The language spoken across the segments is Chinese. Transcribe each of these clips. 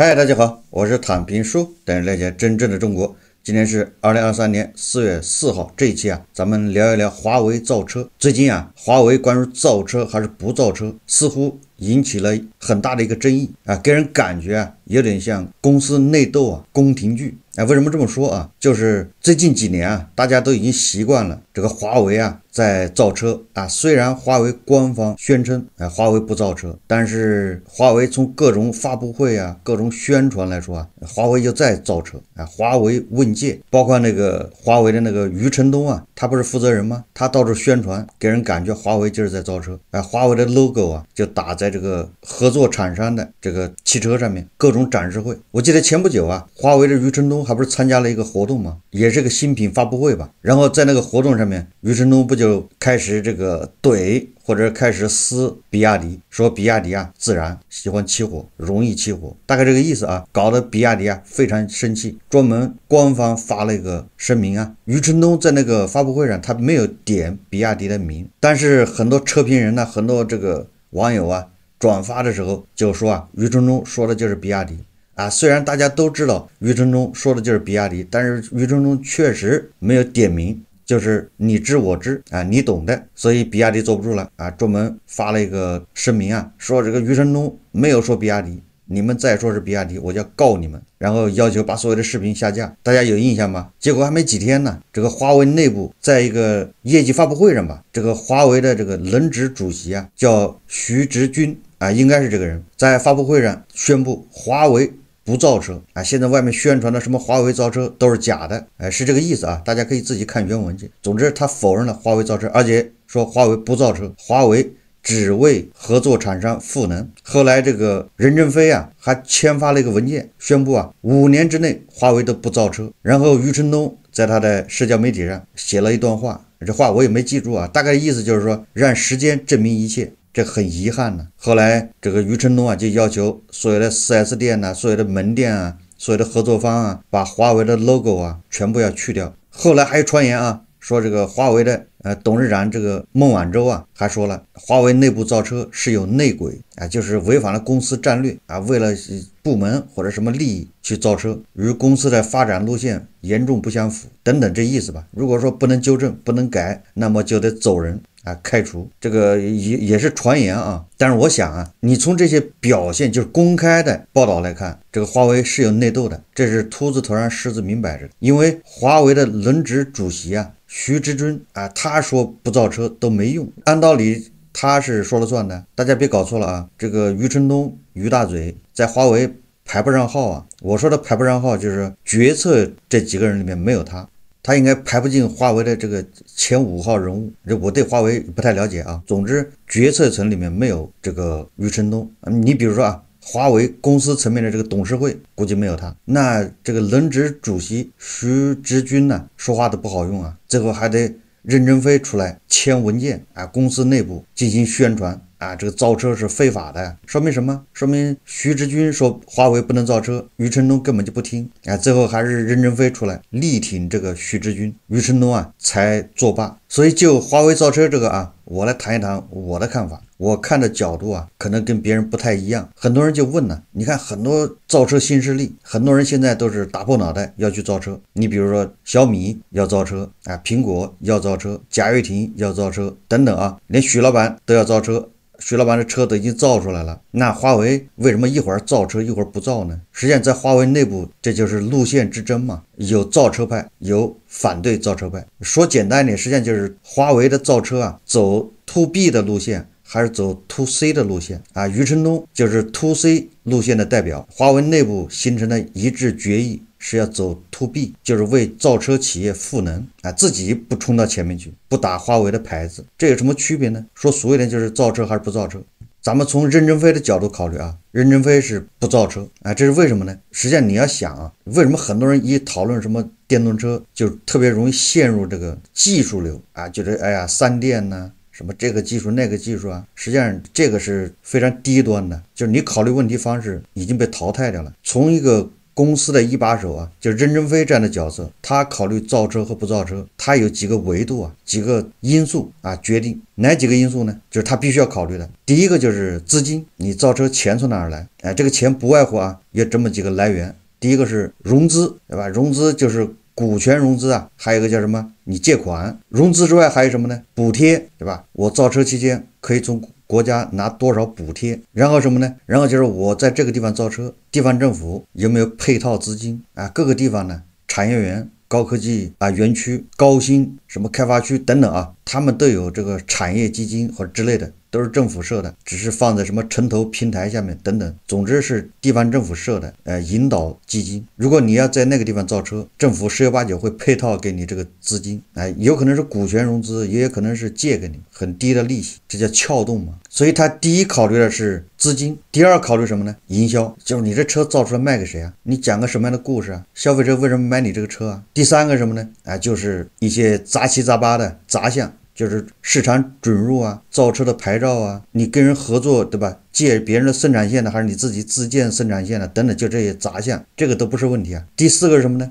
嗨，大家好，我是躺平叔，带你了解真正的中国。今天是二零二三年四月四号，这一期啊，咱们聊一聊华为造车。最近啊，华为关于造车还是不造车，似乎引起了很大的一个争议啊，给人感觉啊，有点像公司内斗啊，宫廷剧。啊，为什么这么说啊？就是最近几年啊，大家都已经习惯了这个华为啊在造车啊。虽然华为官方宣称哎华为不造车，但是华为从各种发布会啊、各种宣传来说啊，华为就在造车啊。华为问界，包括那个华为的那个余承东啊，他不是负责人吗？他到处宣传，给人感觉华为就是在造车。哎，华为的 logo 啊就打在这个合作厂商的这个汽车上面，各种展示会。我记得前不久啊，华为的余承东。还不是参加了一个活动吗？也是个新品发布会吧。然后在那个活动上面，余承东不就开始这个怼或者开始撕比亚迪，说比亚迪啊自燃，喜欢起火，容易起火，大概这个意思啊，搞得比亚迪啊非常生气，专门官方发了一个声明啊。余承东在那个发布会上他没有点比亚迪的名，但是很多车评人呢，很多这个网友啊转发的时候就说啊，余承东说的就是比亚迪。啊，虽然大家都知道余承东说的就是比亚迪，但是余承东确实没有点名，就是你知我知啊，你懂的，所以比亚迪坐不住了啊，专门发了一个声明啊，说这个余承东没有说比亚迪，你们再说是比亚迪，我就要告你们，然后要求把所有的视频下架。大家有印象吗？结果还没几天呢，这个华为内部在一个业绩发布会上吧，这个华为的这个轮值主席啊，叫徐直军啊，应该是这个人，在发布会上宣布华为。不造车啊！现在外面宣传的什么华为造车都是假的，哎，是这个意思啊！大家可以自己看原文去。总之，他否认了华为造车，而且说华为不造车，华为只为合作厂商赋能。后来这个任正非啊，还签发了一个文件，宣布啊，五年之内华为都不造车。然后余承东在他的社交媒体上写了一段话，这话我也没记住啊，大概意思就是说，让时间证明一切。这很遗憾呢。后来这个余承东啊，就要求所有的 4S 店呐，所有的门店啊，所有的合作方啊，把华为的 logo 啊，全部要去掉。后来还有传言啊，说这个华为的呃董事长这个孟晚舟啊，还说了华为内部造车是有内鬼啊，就是违反了公司战略啊，为了部门或者什么利益去造车，与公司的发展路线严重不相符等等这意思吧。如果说不能纠正，不能改，那么就得走人。啊，开除这个也也是传言啊，但是我想啊，你从这些表现，就是公开的报道来看，这个华为是有内斗的，这是秃子头上虱子明摆着。因为华为的轮值主席啊，徐直军啊，他说不造车都没用，按道理他是说了算的。大家别搞错了啊，这个余承东、余大嘴在华为排不上号啊。我说的排不上号，就是决策这几个人里面没有他。他应该排不进华为的这个前五号人物，这我对华为不太了解啊。总之，决策层里面没有这个余承东。你比如说啊，华为公司层面的这个董事会估计没有他。那这个轮值主席徐直军呢，说话都不好用啊，最后还得任正非出来签文件啊，公司内部进行宣传。啊，这个造车是非法的，说明什么？说明徐直军说华为不能造车，余承东根本就不听。啊，最后还是任正非出来力挺这个徐直军，余承东啊才作罢。所以就华为造车这个啊，我来谈一谈我的看法。我看的角度啊，可能跟别人不太一样。很多人就问呢，你看很多造车新势力，很多人现在都是打破脑袋要去造车。你比如说小米要造车啊，苹果要造车，贾跃亭要造车等等啊，连许老板都要造车。徐老板的车都已经造出来了，那华为为什么一会儿造车一会儿不造呢？实际上，在华为内部，这就是路线之争嘛。有造车派，有反对造车派。说简单点，实际上就是华为的造车啊，走 to B 的路线还是走 to C 的路线啊？余承东就是 to C 路线的代表，华为内部形成了一致决议。是要走 to B，就是为造车企业赋能啊，自己不冲到前面去，不打华为的牌子，这有什么区别呢？说俗一点，就是造车还是不造车。咱们从任正非的角度考虑啊，任正非是不造车啊，这是为什么呢？实际上你要想啊，为什么很多人一讨论什么电动车，就特别容易陷入这个技术流啊，觉得哎呀三电呐，什么这个技术那个技术啊，实际上这个是非常低端的，就是你考虑问题方式已经被淘汰掉了，从一个。公司的一把手啊，就是任正非这样的角色，他考虑造车和不造车，他有几个维度啊，几个因素啊决定哪几个因素呢？就是他必须要考虑的。第一个就是资金，你造车钱从哪儿来？哎，这个钱不外乎啊，有这么几个来源。第一个是融资，对吧？融资就是股权融资啊，还有一个叫什么？你借款融资之外还有什么呢？补贴，对吧？我造车期间可以从国家拿多少补贴？然后什么呢？然后就是我在这个地方造车，地方政府有没有配套资金啊？各个地方呢，产业园、高科技啊园区、高新什么开发区等等啊，他们都有这个产业基金或者之类的。都是政府设的，只是放在什么城投平台下面等等，总之是地方政府设的，呃，引导基金。如果你要在那个地方造车，政府十有八九会配套给你这个资金，哎，有可能是股权融资，也有可能是借给你很低的利息，这叫撬动嘛。所以他第一考虑的是资金，第二考虑什么呢？营销，就是你这车造出来卖给谁啊？你讲个什么样的故事啊？消费者为什么买你这个车啊？第三个什么呢？哎，就是一些杂七杂八的杂项。就是市场准入啊，造车的牌照啊，你跟人合作对吧？借别人的生产线呢，还是你自己自建生产线呢，等等，就这些杂项，这个都不是问题啊。第四个是什么呢？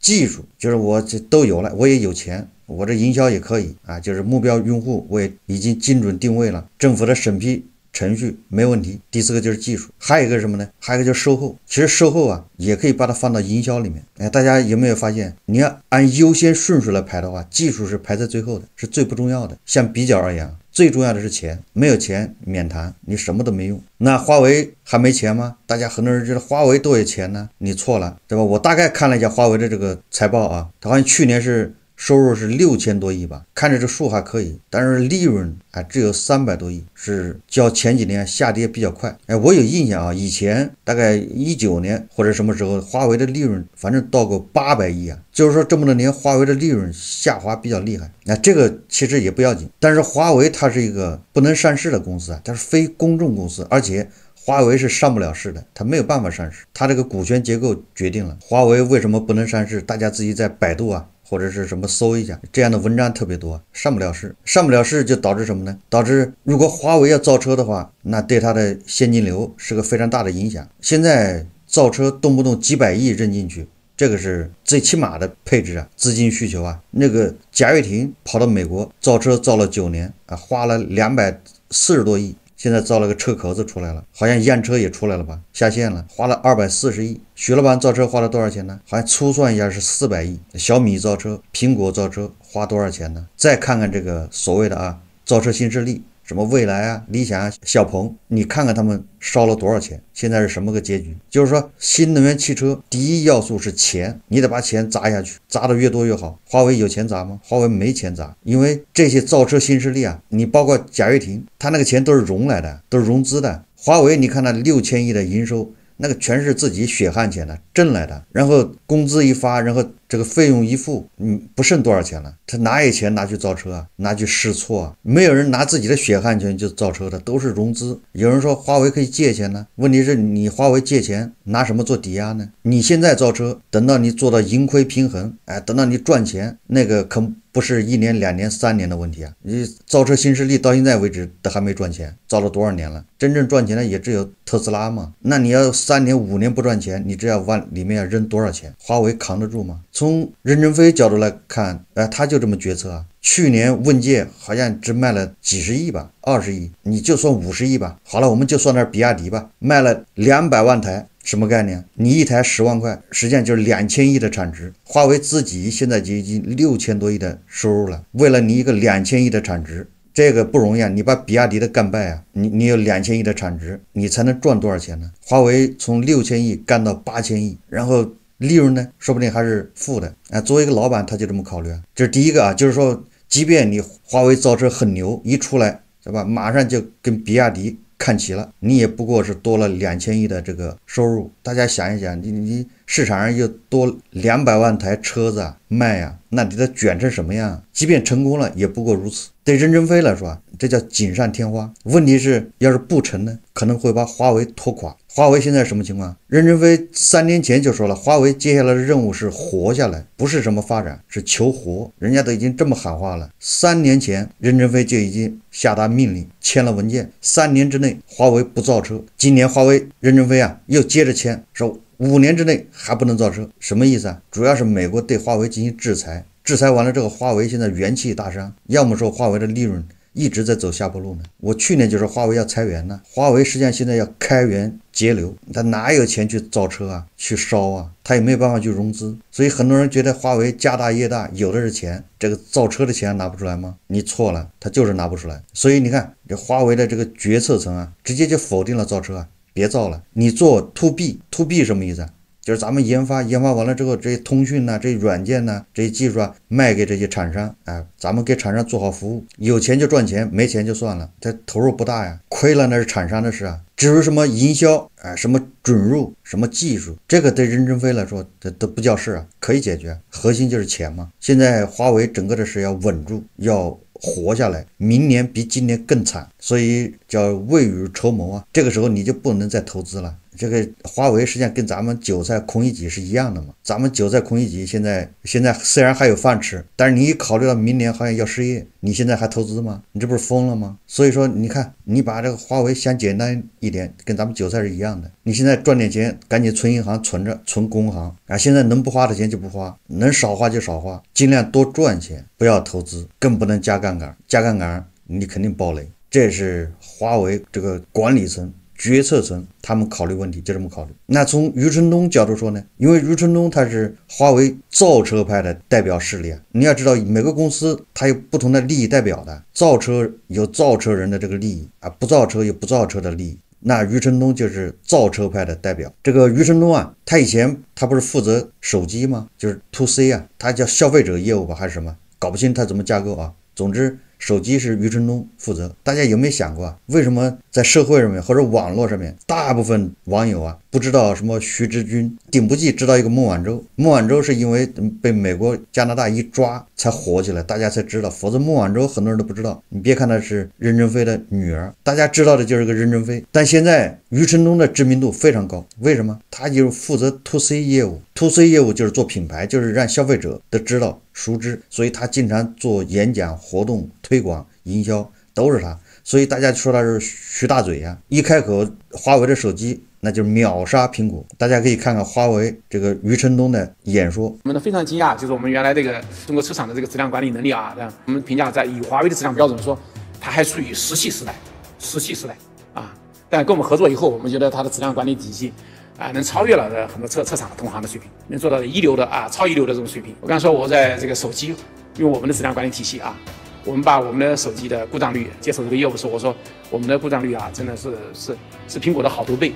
技术，就是我这都有了，我也有钱，我这营销也可以啊，就是目标用户我也已经精准定位了，政府的审批。程序没问题。第四个就是技术，还有一个什么呢？还有一个就是售后。其实售后啊，也可以把它放到营销里面。哎，大家有没有发现？你要按优先顺序来排的话，技术是排在最后的，是最不重要的。像比较而言，最重要的是钱，没有钱免谈，你什么都没用。那华为还没钱吗？大家很多人觉得华为多有钱呢？你错了，对吧？我大概看了一下华为的这个财报啊，它好像去年是。收入是六千多亿吧，看着这数还可以，但是利润啊只有三百多亿，是较前几年下跌比较快。哎，我有印象啊，以前大概一九年或者什么时候，华为的利润反正到过八百亿啊，就是说这么多年华为的利润下滑比较厉害。那这个其实也不要紧，但是华为它是一个不能上市的公司啊，它是非公众公司，而且华为是上不了市的，它没有办法上市，它这个股权结构决定了华为为什么不能上市，大家自己在百度啊。或者是什么搜一下这样的文章特别多，上不了市，上不了市就导致什么呢？导致如果华为要造车的话，那对它的现金流是个非常大的影响。现在造车动不动几百亿扔进去，这个是最起码的配置啊，资金需求啊。那个贾跃亭跑到美国造车造了九年啊，花了两百四十多亿。现在造了个车壳子出来了，好像验车也出来了吧？下线了，花了二百四十亿。徐老板造车花了多少钱呢？好像粗算一下是四百亿。小米造车，苹果造车花多少钱呢？再看看这个所谓的啊，造车新势力。什么未来啊、理想啊、小鹏，你看看他们烧了多少钱？现在是什么个结局？就是说，新能源汽车第一要素是钱，你得把钱砸下去，砸的越多越好。华为有钱砸吗？华为没钱砸，因为这些造车新势力啊，你包括贾跃亭，他那个钱都是融来的，都是融资的。华为，你看那六千亿的营收。那个全是自己血汗钱的挣来的，然后工资一发，然后这个费用一付，嗯，不剩多少钱了。他哪有钱拿去造车啊？拿去试错啊？没有人拿自己的血汗钱就造车的，都是融资。有人说华为可以借钱呢，问题是你华为借钱拿什么做抵押呢？你现在造车，等到你做到盈亏平衡，哎，等到你赚钱，那个可。不是一年、两年、三年的问题啊！你造车新势力到现在为止都还没赚钱，造了多少年了？真正赚钱的也只有特斯拉嘛。那你要三年、五年不赚钱，你这要往里面要扔多少钱？华为扛得住吗？从任正非角度来看，哎，他就这么决策啊。去年问界好像只卖了几十亿吧，二十亿，你就算五十亿吧。好了，我们就算点比亚迪吧，卖了两百万台。什么概念？你一台十万块，实际上就是两千亿的产值。华为自己现在就已经六千多亿的收入了。为了你一个两千亿的产值，这个不容易啊！你把比亚迪的干败啊！你你有两千亿的产值，你才能赚多少钱呢？华为从六千亿干到八千亿，然后利润呢，说不定还是负的啊！作为一个老板，他就这么考虑啊。这是第一个啊，就是说，即便你华为造车很牛，一出来对吧，马上就跟比亚迪。看齐了，你也不过是多了两千亿的这个收入。大家想一想，你你市场上又多两百万台车子啊卖呀，那你得卷成什么样？即便成功了，也不过如此。对任正非来说啊，这叫锦上添花。问题是，要是不成呢，可能会把华为拖垮。华为现在什么情况？任正非三年前就说了，华为接下来的任务是活下来，不是什么发展，是求活。人家都已经这么喊话了。三年前，任正非就已经下达命令，签了文件，三年之内华为不造车。今年华为任正非啊，又接着签，说五年之内还不能造车，什么意思啊？主要是美国对华为进行制裁，制裁完了这个，华为现在元气大伤，要么说华为的利润。一直在走下坡路呢。我去年就说华为要裁员呢，华为实际上现在要开源节流，他哪有钱去造车啊，去烧啊，他也没有办法去融资。所以很多人觉得华为家大业大，有的是钱，这个造车的钱拿不出来吗？你错了，他就是拿不出来。所以你看，这华为的这个决策层啊，直接就否定了造车啊，别造了，你做 to B，to B 什么意思啊？就是咱们研发研发完了之后，这些通讯呐，这些软件呐，这些技术啊，卖给这些厂商，啊，咱们给厂商做好服务，有钱就赚钱，没钱就算了，这投入不大呀，亏了那是厂商的事啊。至于什么营销啊，什么准入，什么技术，这个对任正非来说，这都不叫事啊，可以解决，核心就是钱嘛。现在华为整个的是要稳住，要活下来，明年比今年更惨，所以叫未雨绸缪啊。这个时候你就不能再投资了。这个华为实际上跟咱们韭菜空一己是一样的嘛？咱们韭菜空一己，现在现在虽然还有饭吃，但是你一考虑到明年好像要失业，你现在还投资吗？你这不是疯了吗？所以说，你看你把这个华为想简单一点，跟咱们韭菜是一样的。你现在赚点钱，赶紧存银行存着，存工行啊！现在能不花的钱就不花，能少花就少花，尽量多赚钱，不要投资，更不能加杠杆，加杠杆你肯定暴雷。这是华为这个管理层。决策层他们考虑问题就这么考虑。那从余承东角度说呢？因为余承东他是华为造车派的代表势力啊。你要知道，每个公司它有不同的利益代表的，造车有造车人的这个利益啊，不造车有不造车的利益。那余承东就是造车派的代表。这个余承东啊，他以前他不是负责手机吗？就是 to C 啊，他叫消费者业务吧，还是什么？搞不清他怎么架构啊。总之。手机是余承东负责，大家有没有想过啊？为什么在社会上面或者网络上面，大部分网友啊不知道什么徐志军，顶不济知道一个孟晚舟。孟晚舟是因为被美国、加拿大一抓才火起来，大家才知道，否则孟晚舟很多人都不知道。你别看她是任正非的女儿，大家知道的就是个任正非。但现在余承东的知名度非常高，为什么？他就是负责 to C 业务，to C 业务就是做品牌，就是让消费者都知道。熟知，所以他经常做演讲、活动、推广、营销，都是他。所以大家说他是徐大嘴呀，一开口，华为的手机那就秒杀苹果。大家可以看看华为这个余承东的演说，我们都非常惊讶，就是我们原来这个中国车厂的这个质量管理能力啊，这样我们评价在以华为的质量标准说，它还处于石器时代，石器时代啊。但跟我们合作以后，我们觉得它的质量管理体系。啊，能超越了的很多车车厂的同行的水平，能做到一流的啊，超一流的这种水平。我刚说我在这个手机用我们的质量管理体系啊，我们把我们的手机的故障率接手这个业务时候，我说我们的故障率啊，真的是是是苹果的好多倍。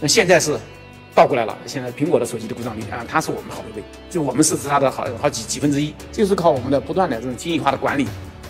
那现在是倒过来了，现在苹果的手机的故障率啊，它是我们好多倍，就我们是它的好好几几分之一，就是靠我们的不断的这种精益化的管理，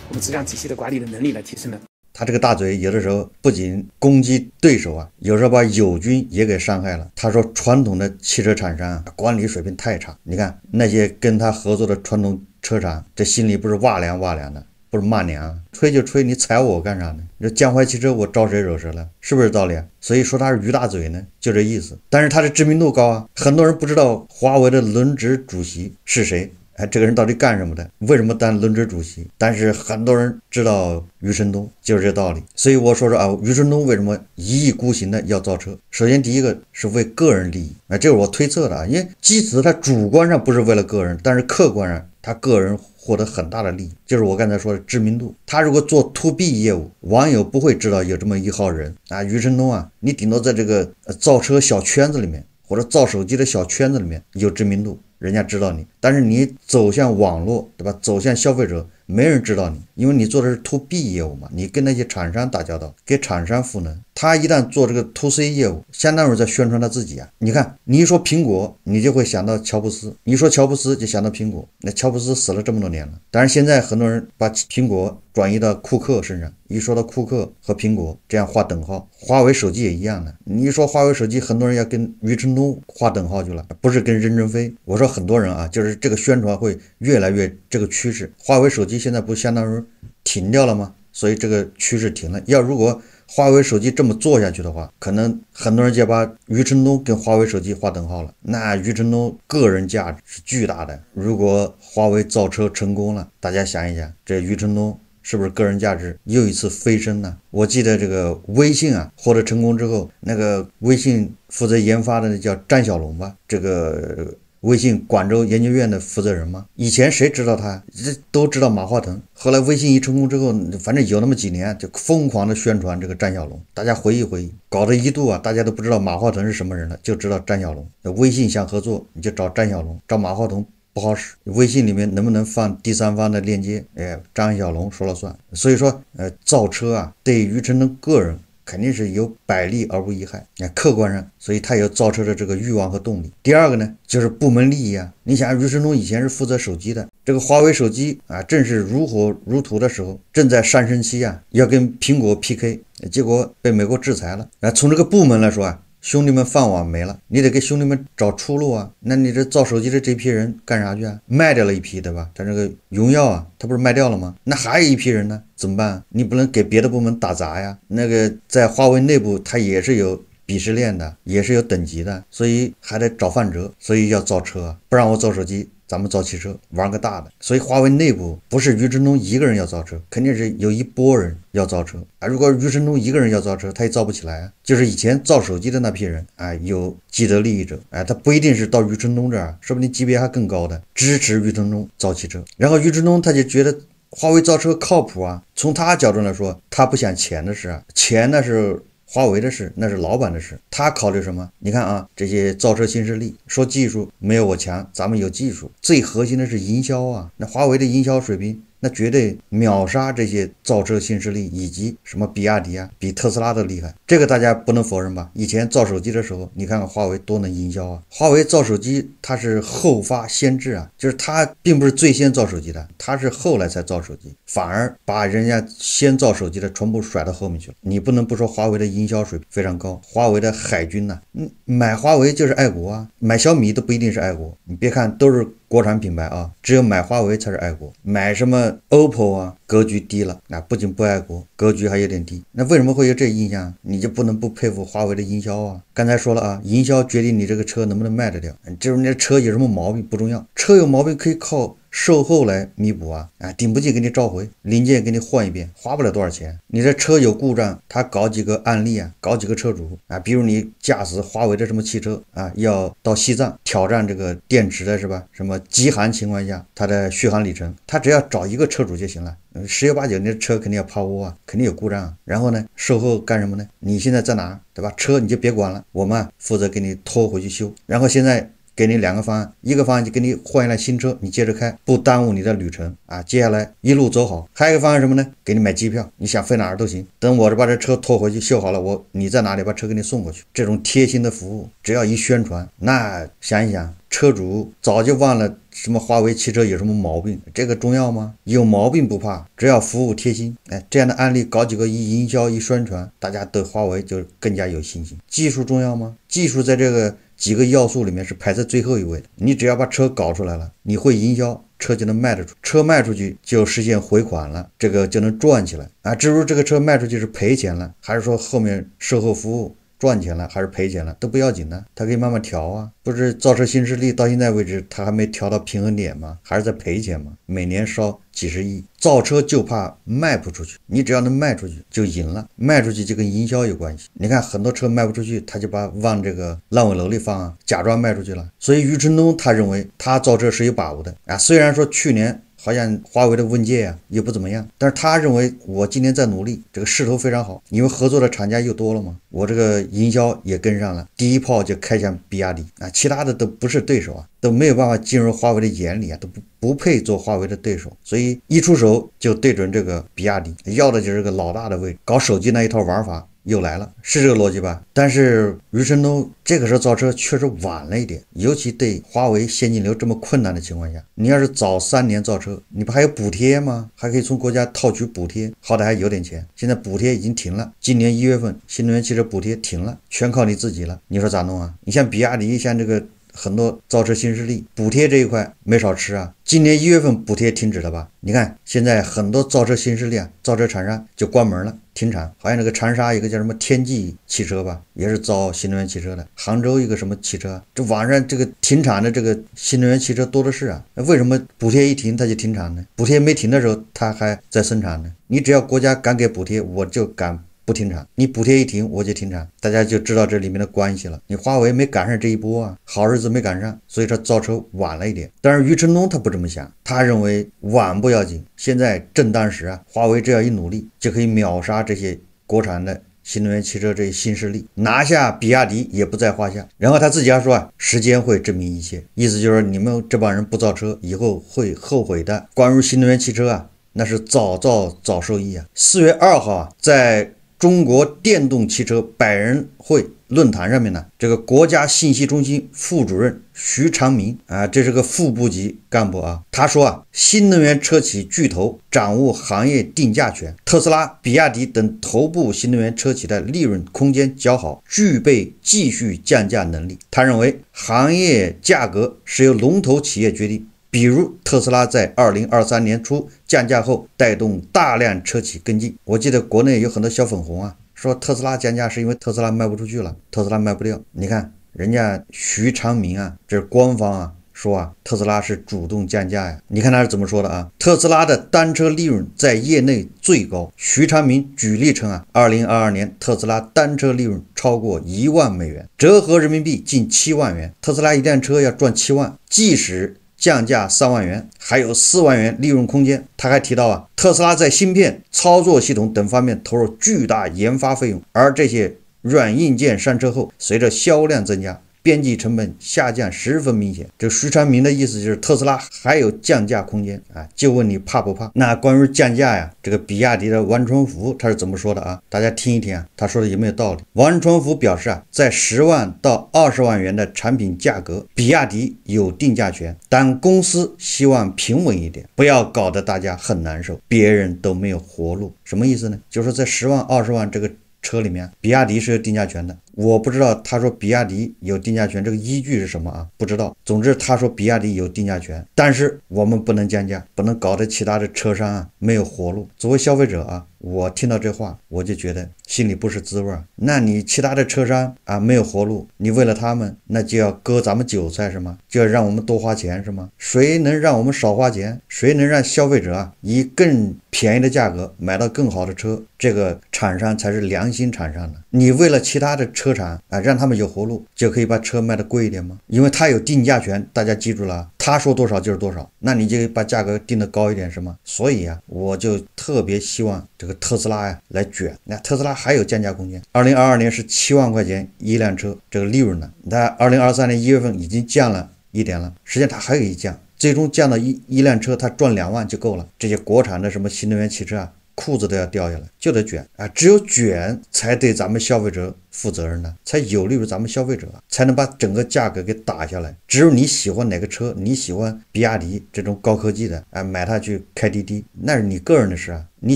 我们质量体系的管理的能力来提升的。他这个大嘴有的时候不仅攻击对手啊，有时候把友军也给伤害了。他说传统的汽车厂商管理水平太差，你看那些跟他合作的传统车厂，这心里不是哇凉哇凉的，不是骂娘，吹就吹，你踩我干啥呢？你说江淮汽车我招谁惹谁了？是不是道理啊？所以说他是于大嘴呢，就这意思。但是他的知名度高啊，很多人不知道华为的轮值主席是谁。哎，这个人到底干什么的？为什么当轮值主席？但是很多人知道余承东，就是这道理。所以我说说啊，余承东为什么一意孤行的要造车？首先，第一个是为个人利益，哎，这是我推测的啊。因为基子他主观上不是为了个人，但是客观上他个人获得很大的利益，就是我刚才说的知名度。他如果做 to B 业务，网友不会知道有这么一号人啊。余承东啊，你顶多在这个造车小圈子里面，或者造手机的小圈子里面有知名度。人家知道你，但是你走向网络，对吧？走向消费者，没人知道你，因为你做的是 to B 业务嘛，你跟那些厂商打交道，给厂商赋能。他一旦做这个 to C 业务，相当于在宣传他自己啊。你看，你一说苹果，你就会想到乔布斯；你说乔布斯，就想到苹果。那乔布斯死了这么多年了，但是现在很多人把苹果转移到库克身上，一说到库克和苹果，这样划等号。华为手机也一样的，你一说华为手机，很多人要跟余承东划等号去了，不是跟任正非。我说。很多人啊，就是这个宣传会越来越这个趋势。华为手机现在不相当于停掉了吗？所以这个趋势停了。要如果华为手机这么做下去的话，可能很多人就把余承东跟华为手机划等号了。那余承东个人价值是巨大的。如果华为造车成功了，大家想一想，这余承东是不是个人价值又一次飞升呢？我记得这个微信啊获得成功之后，那个微信负责研发的那叫张小龙吧，这个。微信广州研究院的负责人吗？以前谁知道他？这都知道马化腾。后来微信一成功之后，反正有那么几年就疯狂的宣传这个张小龙。大家回忆回忆，搞得一度啊，大家都不知道马化腾是什么人了，就知道张小龙。微信想合作，你就找张小龙，找马化腾不好使。微信里面能不能放第三方的链接？哎，张小龙说了算。所以说，呃，造车啊，对余承东个人。肯定是有百利而无一害，你看客观上，所以它也造车的这个欲望和动力。第二个呢，就是部门利益啊。你想，余承东以前是负责手机的，这个华为手机啊，正是如火如荼的时候，正在上升期啊，要跟苹果 PK，结果被美国制裁了。啊，从这个部门来说啊。兄弟们饭碗没了，你得给兄弟们找出路啊！那你这造手机的这批人干啥去啊？卖掉了一批，对吧？他这个荣耀啊，他不是卖掉了吗？那还有一批人呢，怎么办？你不能给别的部门打杂呀。那个在华为内部，他也是有鄙视链的，也是有等级的，所以还得找范哲，所以要造车，不让我造手机。咱们造汽车玩个大的，所以华为内部不是余承东一个人要造车，肯定是有一波人要造车啊。如果余承东一个人要造车，他也造不起来啊。就是以前造手机的那批人啊，有既得利益者，哎，他不一定是到余承东这儿，说不定级别还更高的支持余承东造汽车。然后余承东他就觉得华为造车靠谱啊，从他角度来说，他不想钱的事啊，钱那是。华为的事那是老板的事，他考虑什么？你看啊，这些造车新势力说技术没有我强，咱们有技术，最核心的是营销啊。那华为的营销水平。那绝对秒杀这些造车新势力，以及什么比亚迪啊，比特斯拉都厉害。这个大家不能否认吧？以前造手机的时候，你看看华为多能营销啊！华为造手机，它是后发先至啊，就是它并不是最先造手机的，它是后来才造手机，反而把人家先造手机的全部甩到后面去了。你不能不说华为的营销水平非常高，华为的海军呢，嗯，买华为就是爱国啊，买小米都不一定是爱国。你别看都是。国产品牌啊，只有买华为才是爱国，买什么 OPPO 啊，格局低了。那不仅不爱国，格局还有点低。那为什么会有这印象？你就不能不佩服华为的营销啊？刚才说了啊，营销决定你这个车能不能卖得掉。就是你的车有什么毛病不重要，车有毛病可以靠。售后来弥补啊啊，顶不济给你召回，零件给你换一遍，花不了多少钱。你这车有故障，他搞几个案例啊，搞几个车主啊，比如你驾驶华为的什么汽车啊，要到西藏挑战这个电池的是吧？什么极寒情况下它的续航里程，他只要找一个车主就行了。十有八九你的车肯定要抛窝啊，肯定有故障。然后呢，售后干什么呢？你现在在哪，对吧？车你就别管了，我们负责给你拖回去修。然后现在。给你两个方案，一个方案就给你换一辆新车，你接着开，不耽误你的旅程啊。接下来一路走好。还有一个方案什么呢？给你买机票，你想飞哪儿都行。等我这把这车拖回去修好了，我你在哪里把车给你送过去。这种贴心的服务，只要一宣传，那想一想，车主早就忘了什么华为汽车有什么毛病，这个重要吗？有毛病不怕，只要服务贴心。哎，这样的案例搞几个一营销一宣传，大家对华为就更加有信心。技术重要吗？技术在这个。几个要素里面是排在最后一位的。你只要把车搞出来了，你会营销，车就能卖得出。车卖出去就实现回款了，这个就能赚起来啊。至于这个车卖出去是赔钱了，还是说后面售后服务？赚钱了还是赔钱了都不要紧的，他可以慢慢调啊。不是造车新势力到现在为止，他还没调到平衡点吗？还是在赔钱吗？每年烧几十亿，造车就怕卖不出去。你只要能卖出去就赢了，卖出去就跟营销有关系。你看很多车卖不出去，他就把往这个烂尾楼里放啊，假装卖出去了。所以余承东他认为他造车是有把握的啊。虽然说去年。好像华为的问界呀也不怎么样，但是他认为我今年在努力，这个势头非常好，因为合作的厂家又多了嘛，我这个营销也跟上了，第一炮就开向比亚迪。啊，其他的都不是对手啊，都没有办法进入华为的眼里啊，都不不配做华为的对手，所以一出手就对准这个比亚迪，要的就是个老大的位置，搞手机那一套玩法。又来了，是这个逻辑吧？但是余承东这个时候造车确实晚了一点，尤其对华为现金流这么困难的情况下，你要是早三年造车，你不还有补贴吗？还可以从国家套取补贴，好歹还有点钱。现在补贴已经停了，今年一月份新能源汽车补贴停了，全靠你自己了。你说咋弄啊？你像比亚迪，像这个很多造车新势力补贴这一块没少吃啊。今年一月份补贴停止了吧？你看现在很多造车新势力啊，造车厂商就关门了，停产。好像那个长沙一个叫什么天际汽车吧，也是造新能源汽车的。杭州一个什么汽车，这网上这个停产的这个新能源汽车多的是啊。那为什么补贴一停它就停产呢？补贴没停的时候，它还在生产呢。你只要国家敢给补贴，我就敢。不停产，你补贴一停，我就停产，大家就知道这里面的关系了。你华为没赶上这一波啊，好日子没赶上，所以说造车晚了一点。但是余承东他不这么想，他认为晚不要紧，现在正当时啊，华为只要一努力，就可以秒杀这些国产的新能源汽车这些新势力，拿下比亚迪也不在话下。然后他自己还说啊，时间会证明一切，意思就是你们这帮人不造车，以后会后悔的。关于新能源汽车啊，那是早造早受益啊。四月二号啊，在中国电动汽车百人会论坛上面呢，这个国家信息中心副主任徐长明啊，这是个副部级干部啊，他说啊，新能源车企巨头掌握行业定价权，特斯拉、比亚迪等头部新能源车企的利润空间较好，具备继续降价能力。他认为，行业价格是由龙头企业决定。比如特斯拉在二零二三年初降价后，带动大量车企跟进。我记得国内有很多小粉红啊，说特斯拉降价是因为特斯拉卖不出去了，特斯拉卖不掉。你看人家徐长明啊，这是官方啊说啊，特斯拉是主动降价呀。你看他是怎么说的啊？特斯拉的单车利润在业内最高。徐长明举例称啊，二零二二年特斯拉单车利润超过一万美元，折合人民币近七万元。特斯拉一辆车要赚七万，即使。降价三万元，还有四万元利润空间。他还提到啊，特斯拉在芯片、操作系统等方面投入巨大研发费用，而这些软硬件上车后，随着销量增加。边际成本下降十分明显。这徐传明的意思就是特斯拉还有降价空间啊，就问你怕不怕？那关于降价呀，这个比亚迪的王传福他是怎么说的啊？大家听一听啊，他说的有没有道理？王传福表示啊，在十万到二十万元的产品价格，比亚迪有定价权，但公司希望平稳一点，不要搞得大家很难受，别人都没有活路。什么意思呢？就是在十万、二十万这个车里面，比亚迪是有定价权的。我不知道他说比亚迪有定价权，这个依据是什么啊？不知道。总之他说比亚迪有定价权，但是我们不能降价，不能搞得其他的车商啊没有活路。作为消费者啊，我听到这话我就觉得心里不是滋味。那你其他的车商啊没有活路，你为了他们，那就要割咱们韭菜是吗？就要让我们多花钱是吗？谁能让我们少花钱？谁能让消费者啊以更便宜的价格买到更好的车？这个厂商才是良心厂商呢。你为了其他的车厂啊，让他们有活路，就可以把车卖的贵一点吗？因为他有定价权，大家记住了，他说多少就是多少，那你就把价格定的高一点是吗？所以啊，我就特别希望这个特斯拉呀来卷，那特斯拉还有降价空间。二零二二年是七万块钱一辆车这个利润呢，那二零二三年一月份已经降了一点了，实际上它还有一降，最终降到一一辆车它赚两万就够了。这些国产的什么新能源汽车啊。裤子都要掉下来，就得卷啊！只有卷才对咱们消费者负责任呢，才有利于咱们消费者，才能把整个价格给打下来。只有你喜欢哪个车，你喜欢比亚迪这种高科技的，啊，买它去开滴滴，那是你个人的事啊。你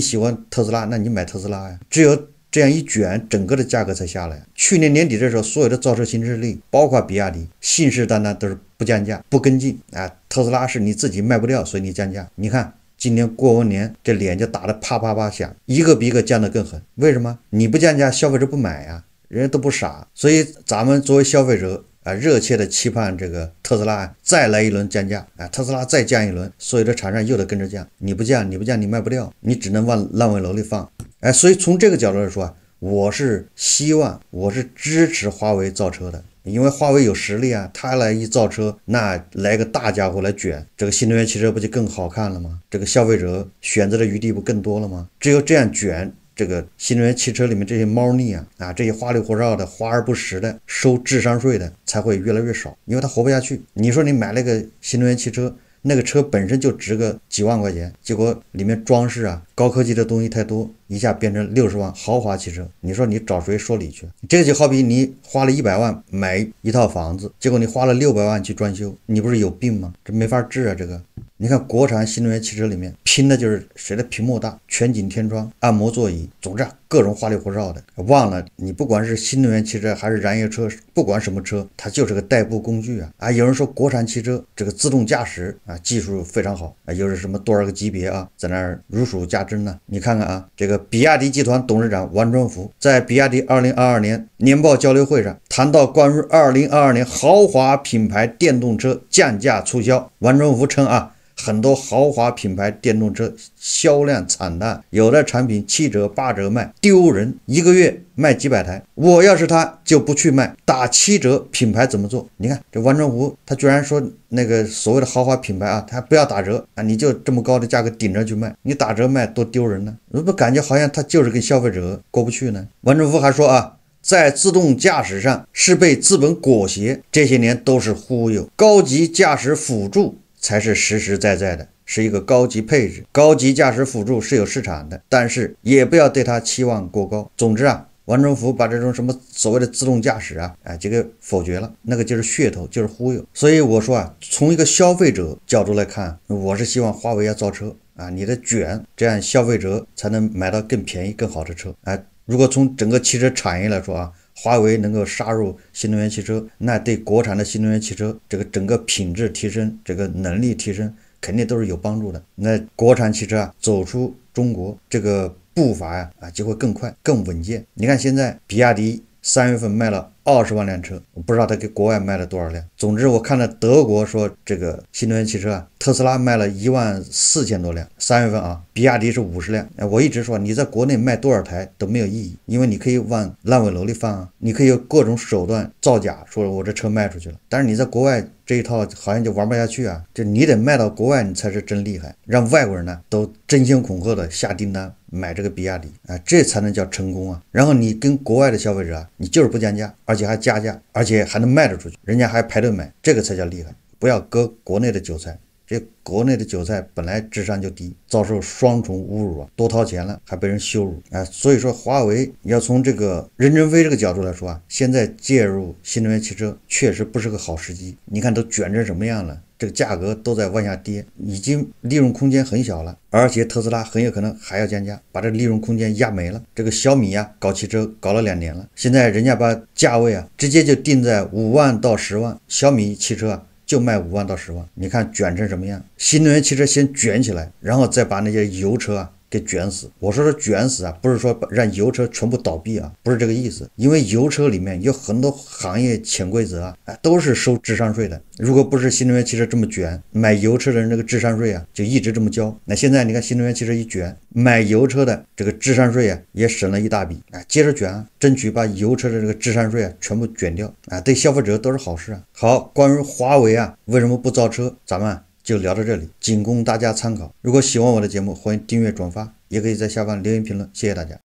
喜欢特斯拉，那你买特斯拉呀。只有这样一卷，整个的价格才下来。去年年底的时候，所有的造车新势力，包括比亚迪，信誓旦旦都是不降价、不跟进啊。特斯拉是你自己卖不掉，所以你降价。你看。今年过完年，这脸就打得啪啪啪响，一个比一个降得更狠。为什么？你不降价，消费者不买呀，人家都不傻。所以咱们作为消费者啊，热切的期盼这个特斯拉再来一轮降价啊，特斯拉再降一轮，所有的厂商又得跟着降。你不降，你不降，你卖不掉，你只能往烂尾楼里放。哎，所以从这个角度来说啊，我是希望，我是支持华为造车的。因为华为有实力啊，他来一造车，那来个大家伙来卷，这个新能源汽车不就更好看了吗？这个消费者选择的余地不更多了吗？只有这样卷，这个新能源汽车里面这些猫腻啊，啊这些花里胡哨的、华而不实的、收智商税的才会越来越少，因为他活不下去。你说你买了个新能源汽车。那个车本身就值个几万块钱，结果里面装饰啊、高科技的东西太多，一下变成六十万豪华汽车。你说你找谁说理去？这个就好比你花了一百万买一套房子，结果你花了六百万去装修，你不是有病吗？这没法治啊！这个。你看国产新能源汽车里面拼的就是谁的屏幕大、全景天窗、按摩座椅，总之各种花里胡哨的。忘了你不管是新能源汽车还是燃油车，不管什么车，它就是个代步工具啊！啊，有人说国产汽车这个自动驾驶啊技术非常好啊，又是什么多少个级别啊，在那儿如数家珍呢？你看看啊，这个比亚迪集团董事长王传福在比亚迪二零二二年年报交流会上谈到关于二零二二年豪华品牌电动车降价促销，王传福称啊。很多豪华品牌电动车销量惨淡，有的产品七折八折卖，丢人！一个月卖几百台，我要是他就不去卖，打七折，品牌怎么做？你看这王传福，他居然说那个所谓的豪华品牌啊，他不要打折啊，你就这么高的价格顶着去卖，你打折卖多丢人呢？怎么感觉好像他就是跟消费者过不去呢？王传福还说啊，在自动驾驶上是被资本裹挟，这些年都是忽悠，高级驾驶辅助。才是实实在在的，是一个高级配置。高级驾驶辅助是有市场的，但是也不要对它期望过高。总之啊，王传福把这种什么所谓的自动驾驶啊，哎，这个否决了，那个就是噱头，就是忽悠。所以我说啊，从一个消费者角度来看，我是希望华为要造车啊，你的卷，这样消费者才能买到更便宜、更好的车。哎，如果从整个汽车产业来说啊。华为能够杀入新能源汽车，那对国产的新能源汽车这个整个品质提升、这个能力提升，肯定都是有帮助的。那国产汽车啊，走出中国这个步伐呀，啊就会更快、更稳健。你看现在比亚迪三月份卖了。二十万辆车，我不知道他给国外卖了多少辆。总之，我看到德国说这个新能源汽车啊，特斯拉卖了一万四千多辆，三月份啊，比亚迪是五十辆。哎，我一直说你在国内卖多少台都没有意义，因为你可以往烂尾楼里放啊，你可以用各种手段造假，说我这车卖出去了。但是你在国外这一套好像就玩不下去啊，就你得卖到国外，你才是真厉害，让外国人呢都争先恐后的下订单买这个比亚迪啊，这才能叫成功啊。然后你跟国外的消费者啊，你就是不降价，而。且还加价，而且还能卖得出去，人家还排队买，这个才叫厉害。不要割国内的韭菜，这国内的韭菜本来智商就低，遭受双重侮辱啊，多掏钱了还被人羞辱啊。所以说，华为要从这个任正非这个角度来说啊，现在介入新能源汽车确实不是个好时机。你看都卷成什么样了？这个价格都在往下跌，已经利润空间很小了，而且特斯拉很有可能还要降价，把这利润空间压没了。这个小米呀，搞汽车搞了两年了，现在人家把价位啊直接就定在五万到十万，小米汽车啊就卖五万到十万，你看卷成什么样？新能源汽车先卷起来，然后再把那些油车啊。给卷死！我说的卷死啊，不是说让油车全部倒闭啊，不是这个意思。因为油车里面有很多行业潜规则啊，哎，都是收智商税的。如果不是新能源汽车这么卷，买油车的人这个智商税啊，就一直这么交。那现在你看新能源汽车一卷，买油车的这个智商税啊，也省了一大笔啊，接着卷啊，争取把油车的这个智商税啊全部卷掉啊，对消费者都是好事啊。好，关于华为啊，为什么不造车？咱们。就聊到这里，仅供大家参考。如果喜欢我的节目，欢迎订阅转发，也可以在下方留言评论。谢谢大家。